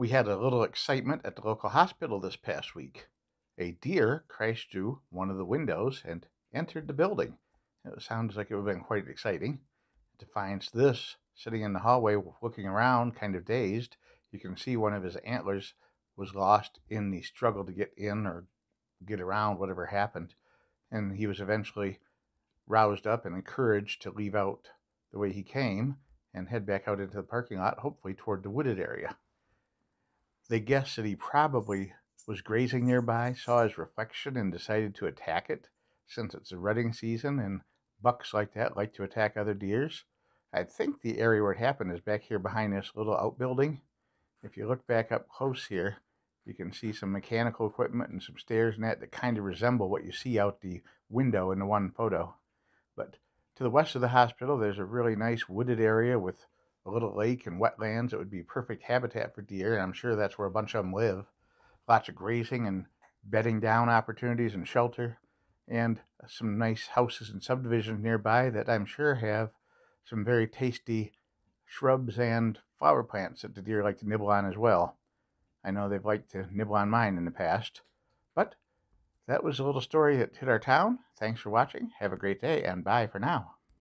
We had a little excitement at the local hospital this past week. A deer crashed through one of the windows and entered the building. It sounds like it would have been quite exciting. To find this sitting in the hallway looking around, kind of dazed. You can see one of his antlers was lost in the struggle to get in or get around, whatever happened. And he was eventually roused up and encouraged to leave out the way he came and head back out into the parking lot, hopefully toward the wooded area. They guessed that he probably was grazing nearby, saw his reflection, and decided to attack it, since it's the rutting season and bucks like that like to attack other deers. I think the area where it happened is back here behind this little outbuilding. If you look back up close here, you can see some mechanical equipment and some stairs and that that kind of resemble what you see out the window in the one photo. But to the west of the hospital, there's a really nice wooded area with a little lake and wetlands. It would be perfect habitat for deer, and I'm sure that's where a bunch of them live. Lots of grazing and bedding down opportunities and shelter, and some nice houses and subdivisions nearby that I'm sure have some very tasty shrubs and flower plants that the deer like to nibble on as well. I know they've liked to nibble on mine in the past. But that was a little story that hit our town. Thanks for watching. Have a great day and bye for now.